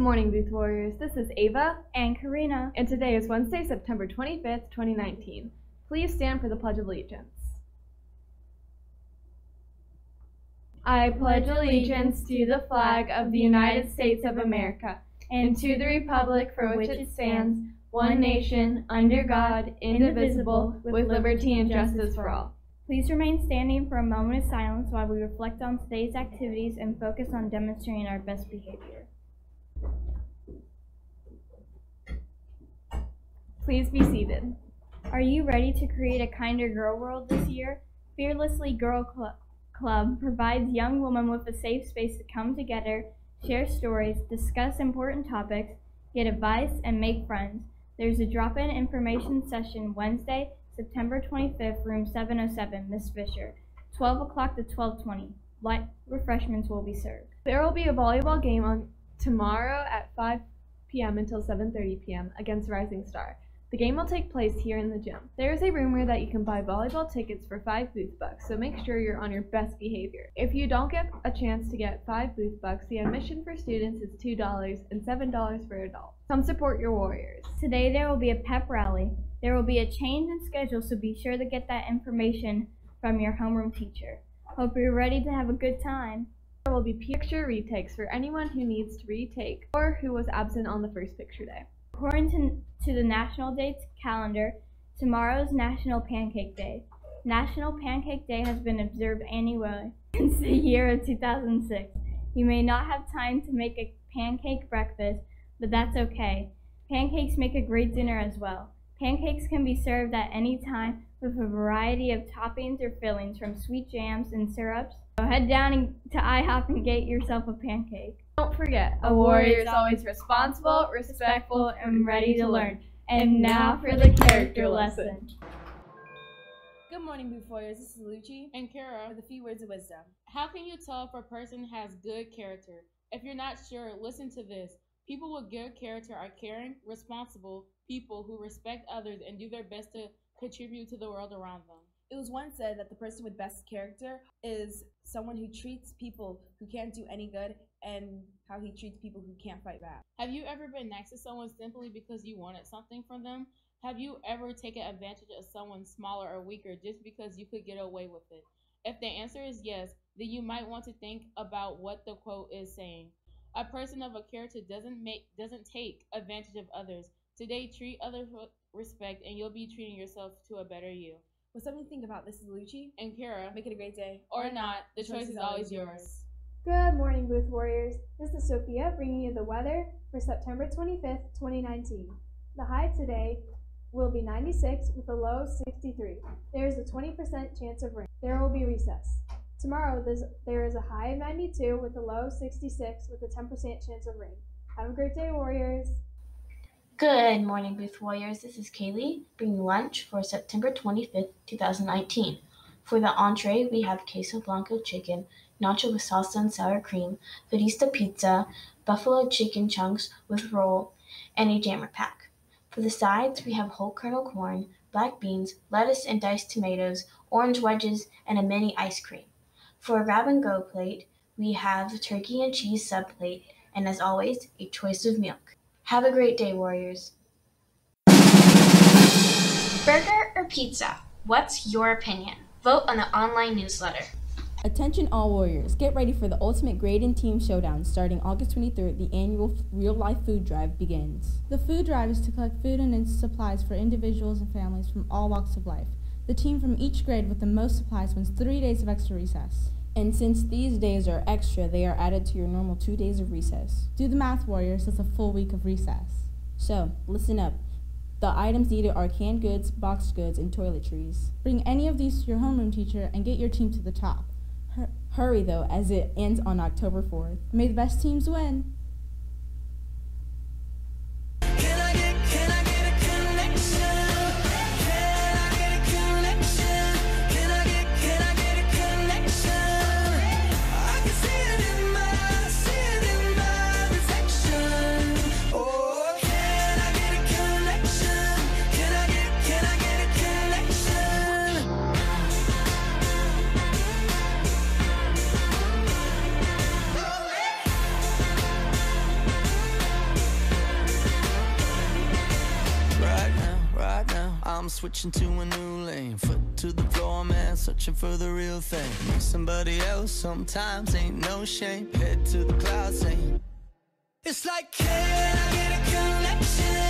morning, Booth Warriors. This is Ava, and Karina. and today is Wednesday, September 25th, 2019. Please stand for the Pledge of Allegiance. I pledge allegiance to the flag of the United States of America and to the republic for which it stands, one nation, under God, indivisible, with liberty and justice for all. Please remain standing for a moment of silence while we reflect on today's activities and focus on demonstrating our best behavior. Please be seated. Are you ready to create a kinder girl world this year? Fearlessly Girl Cl- Club provides young women with a safe space to come together, share stories, discuss important topics, get advice, and make friends. There's a drop-in information session Wednesday, September 25th, room 707, Miss Fisher, 12 o'clock to 12:20. Light refreshments will be served. There will be a volleyball game on tomorrow at 5 p.m. until 7:30 p.m. against Rising Starr. The game will take place here in the gym. There is a rumor that you can buy volleyball tickets for 5 booth bucks, so make sure you're on your best behavior. If you don't get a chance to get 5 booth bucks, the admission for students is $2 and $7 for adults. Come support your Warriors. Today there will be a pep rally. There will be a change in schedule, so be sure to get that information from your homeroom teacher. Hope you're ready to have a good time. There will be picture retakes for anyone who needs to retake or who was absent on the first picture day. According to, to the National Dates calendar, tomorrow is National Pancake Day. National Pancake Day has been observed annually since the year of 2006. You may not have time to make a pancake breakfast, but that's okay. Pancakes make a great dinner as well. Pancakes can be served at any time with a variety of toppings or fillings from sweet jams and syrups. So head down and- to IHOP and get yourself a pancake. Don't forget, a warrior is always responsible, respectful, and ready to learn. And now for the character lesson. Good morning, Booth Warriors. This is Lucci And Kara, with a few words of wisdom. how can you tell if a person has good character? If you're not sure, listen to this. People with good character are caring, responsible people who respect others and do their best to contribute to the world around them. It was once said that the person with best character is someone who treats people who can't do any good and how he treats people who can't fight back. Have you ever been nice to someone simply because you wanted something from them? Have you ever taken advantage of someone smaller or weaker just because you could get away with it? If the answer is yes, then you might want to think about what the quote is saying. A person of a character doesn't make doesn't take advantage of others. Today, treat others with respect, and you'll be treating yourself to a better you. With something to think about, this is Lucci. And Kara, Make it a great day. or not, the choice is always yours. Good morning, Booth Warriors. This is Sophia bringing you the weather for September 25th, 2019. The high today will be 96 with a low 63. There is a 20% chance of rain. There will be recess. Tomorrow, there's, there is a high of 92 with a low 66 with a 10% chance of rain. Have a great day, Warriors. Good morning, Booth Warriors. This is Kaylee bringing lunch for September 25th, 2019. For the entree, we have queso blanco chicken, nacho with salsa and sour cream, fadista pizza, buffalo chicken chunks with roll, and a jammer pack. For the sides, we have whole kernel corn, black beans, lettuce and diced tomatoes, orange wedges, and a mini ice cream. For a grab and go plate, we have turkey and cheese sub plate, and as always, a choice of milk. Have a great day, Warriors. Burger or pizza? What's your opinion? Vote on the online newsletter. Attention all warriors, get ready for the Ultimate Grade and Team Showdown starting August 23rd. The annual Real Life Food Drive begins. The food drive is to collect food and supplies for individuals and families from all walks of life. The team from each grade with the most supplies wins three days of extra recess. And since these days are extra, they are added to your normal two days of recess. Do the math, warriors, that's a full week of recess. So, listen up. The items needed are canned goods, boxed goods, and toiletries. Bring any of these to your homeroom teacher and get your team to the top. Hur- hurry though, as it ends on October 4th. May the best teams win! Switching to a new lane. Foot to the floor, man, searching for the real thing. Need somebody else, sometimes ain't no shame. Head to the clouds, saying, It's like, can I get a connection?